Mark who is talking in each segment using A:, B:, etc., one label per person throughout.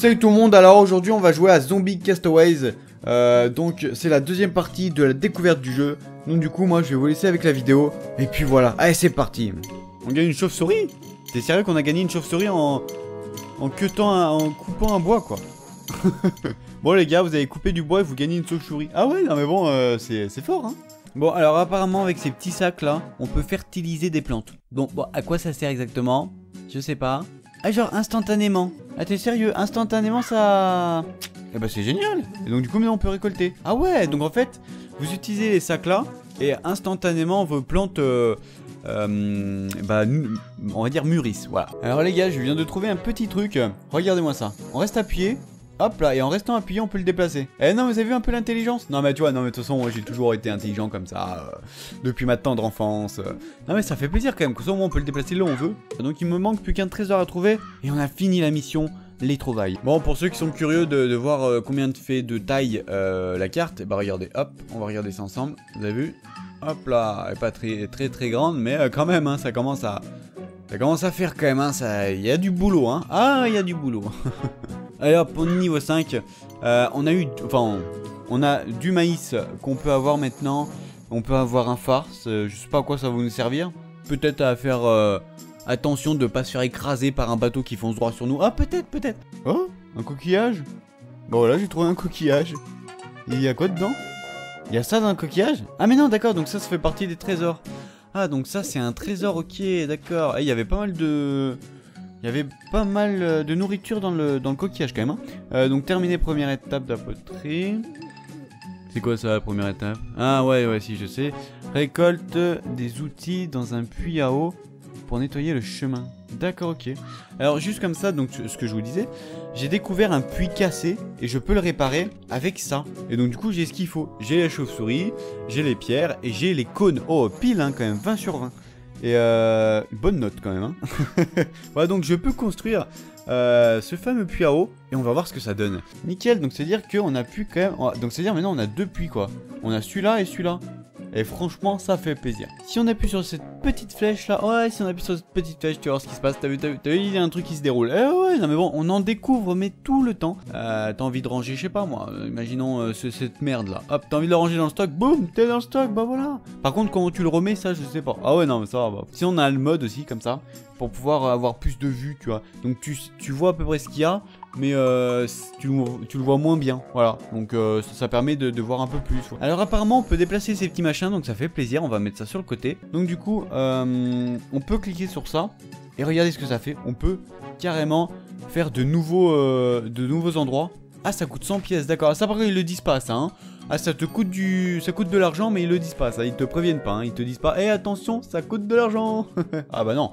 A: Salut tout le monde, alors aujourd'hui on va jouer à Zombie Castaways. Euh, donc c'est la deuxième partie de la découverte du jeu. Donc du coup moi je vais vous laisser avec la vidéo. Et puis voilà, allez c'est parti. On gagne une chauve-souris? T'es sérieux qu'on a gagné une chauve-souris en... En cutant un- en coupant un bois quoi? Bon les gars, vous avez coupé du bois et vous gagnez une chauve-souris. Ah ouais, non mais bon, euh, c'est c'est fort hein Bon, alors apparemment avec ces petits sacs là, on peut fertiliser des plantes. Bon, bon, à quoi ça sert exactement? Je sais pas. Ah genre instantanément. Ah t'es sérieux Instantanément ça... Eh bah c'est génial Et donc du coup maintenant on peut récolter. Ah ouais, donc en fait, vous utilisez les sacs là, et instantanément vos plantes... euh, euh, bah, on va dire mûrissent, voilà. Alors les gars, je viens de trouver un petit truc. Regardez-moi ça. On reste appuyé, Hop là, et en restant appuyé, on peut le déplacer. Eh non, vous avez vu un peu l'intelligence? Non mais tu vois, non mais de toute façon, j'ai toujours été intelligent comme ça, euh, depuis ma tendre enfance. euh. Non mais ça fait plaisir quand même, que ça au moins on peut le déplacer là où on veut. Donc il me manque plus qu'un trésor à trouver, et on a fini la mission, les trouvailles. Bon, pour ceux qui sont curieux de, voir euh, combien de fait de taille la carte, bah regardez, hop, on va regarder ça ensemble, vous avez vu? Hop là, elle est pas très très très grande, mais quand même, hein, ça commence à... Ça commence à faire quand même, hein, ça... Il y a du boulot, hein. Ah, il y a du boulot. Allez hop, on est niveau 5. Euh, on a eu, enfin, on, a du maïs qu'on peut avoir maintenant. On peut avoir un farce. euh, je sais pas à quoi ça va nous servir. Peut-être à faire euh, attention de pas se faire écraser par un bateau qui fonce droit sur nous. Ah, peut-être, peut-être. Oh, un coquillage? Bon, voilà, j'ai trouvé un coquillage. Il y a quoi dedans? Il y a ça dans un coquillage? Ah, mais non, d'accord, donc ça, ça fait partie des trésors. Ah, donc ça, c'est un trésor, ok, d'accord. Et il y avait pas mal de. Il y avait pas mal euh, de nourriture dans le, coquillage quand même. hein. Euh, donc terminer première étape de la poterie. C'est quoi ça la première étape? Ah ouais ouais si je sais. Récolte des outils dans un puits à eau pour nettoyer le chemin. D'accord ok. Alors juste comme ça donc ce que je vous disais, j'ai découvert un puits cassé et je peux le réparer avec ça. Et donc du coup j'ai ce qu'il faut. J'ai la chauve-souris, j'ai les pierres et j'ai les cônes. Oh pile hein, quand même 20 sur 20. Et euh, bonne note quand même. Hein. voilà, donc je peux construire euh, ce fameux puits à eau et on va voir ce que ça donne. Nickel, donc c'est-à-dire qu'on a pu quand même... Donc c'est-à-dire maintenant on a deux puits quoi. On a celui-là et celui-là. Et franchement, ça fait plaisir. Si on appuie sur cette petite flèche là, ouais, si on appuie sur cette petite flèche, tu vas voir ce qui se passe. T'as vu, t'as vu, vu, il y a un truc qui se déroule. Eh ouais, non mais bon, on en découvre, mais tout le temps. Euh, t'as envie de ranger, je sais pas moi, euh, imaginons euh, ce- cette merde là. Hop, t'as envie de le ranger dans le stock, boum, t'es dans le stock, bah voilà. Par contre, comment tu le remets, ça, je sais pas. Ah ouais, non, mais ça va. bah. Si on a le mode aussi, comme ça, pour pouvoir avoir plus de vues, tu vois. Donc tu, tu vois à peu près ce qu'il y a, mais euh, tu, tu le vois moins bien. Voilà, donc euh, ça, permet de, voir un peu plus. Alors apparemment, on peut déplacer ces petits machins, donc ça fait plaisir. On va mettre ça sur le côté. Donc du coup, euh, on peut cliquer sur ça et regardez ce que ça fait. On peut carrément faire de nouveaux, de nouveaux endroits. Ah, ça coûte 100 pièces, d'accord. Ça par contre, ils le disent pas, ça. Hein. Ah, ça te coûte du, ça coûte de l'argent, mais ils le disent pas. Ça, ils te préviennent pas. hein. Ils te disent pas. Eh, attention, ça coûte de l'argent. ah bah non.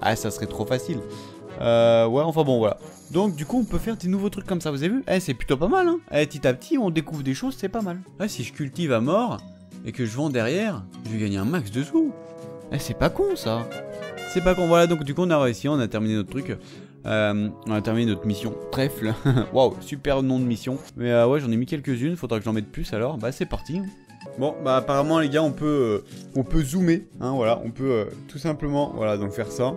A: Ah, ça serait trop facile. Euh, ouais, enfin bon, voilà. Donc, du coup, on peut faire des nouveaux trucs comme ça, vous avez vu? Eh, c'est plutôt pas mal, hein Eh, petit à petit, on découvre des choses, c'est pas mal. Ah, si je cultive à mort et que je vends derrière, je vais gagner un max de sous. Eh, c'est pas con, ça. C'est pas con, voilà, donc du coup, on a réussi, on a terminé notre truc. Euh, on a terminé notre mission trèfle. Waouh, super nom de mission. Mais euh, ouais, j'en ai mis quelques-unes, faudra que j'en mette plus alors. Bah, c'est parti. Bon, bah apparemment les gars, on peut, euh, on peut zoomer, hein, voilà, on peut tout simplement, voilà, donc faire ça,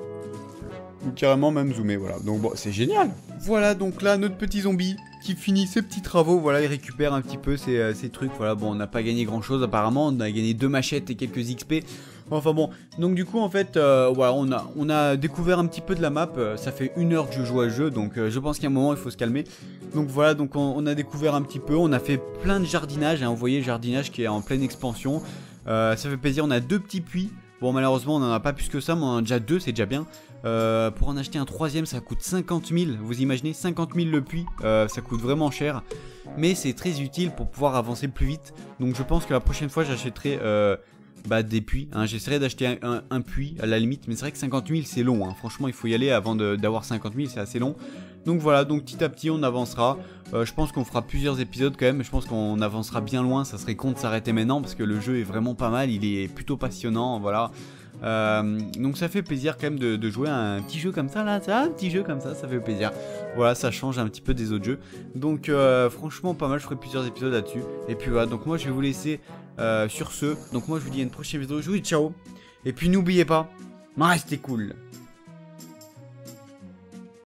A: carrément même zoomer, voilà. Donc bon, c'est génial. Voilà, donc là notre petit zombie qui finit ses petits travaux, voilà, il récupère un petit peu ses, euh, trucs, voilà. Bon, on n'a pas gagné grand chose apparemment, on a gagné deux machettes et quelques XP. Enfin bon, donc du coup en fait, euh, voilà, on a, on a découvert un petit peu de la map. euh, ça fait une heure que je joue à jeu, donc je pense qu'à un moment il faut se calmer. Donc voilà, donc on, a découvert un petit peu, on a fait plein de jardinage, hein, vous voyez jardinage qui est en pleine expansion. Ça fait plaisir, on a deux petits puits. Bon malheureusement on n'en a pas plus que ça, mais on en a déjà deux, c'est déjà bien. Euh, pour en acheter un troisième ça coûte 50 000, vous imaginez 50 000 le puits, euh, ça coûte vraiment cher. Mais c'est très utile pour pouvoir avancer plus vite. Donc je pense que la prochaine fois j'achèterai euh, bah, des puits. hein. J'essaierai d'acheter un, un- puits à la limite, mais c'est vrai que 50 000 c'est long. hein. Franchement, il faut y aller avant d'avoir 50 000, c'est assez long. Donc voilà, donc petit à petit on avancera. Euh, je pense qu'on fera plusieurs épisodes quand même. Je pense qu'on avancera bien loin. Ça serait con de s'arrêter maintenant parce que le jeu est vraiment pas mal. Il est plutôt passionnant. Voilà. Euh, donc ça fait plaisir quand même de, de jouer à un petit jeu comme ça là, ça, un petit jeu comme ça, ça fait plaisir. Voilà, ça change un petit peu des autres jeux. Donc euh, franchement pas mal, je ferai plusieurs épisodes là-dessus. Et puis voilà, donc moi je vais vous laisser euh, sur ce. Donc moi je vous dis à une prochaine vidéo, je vous dis ciao. Et puis n'oubliez pas, restez cool.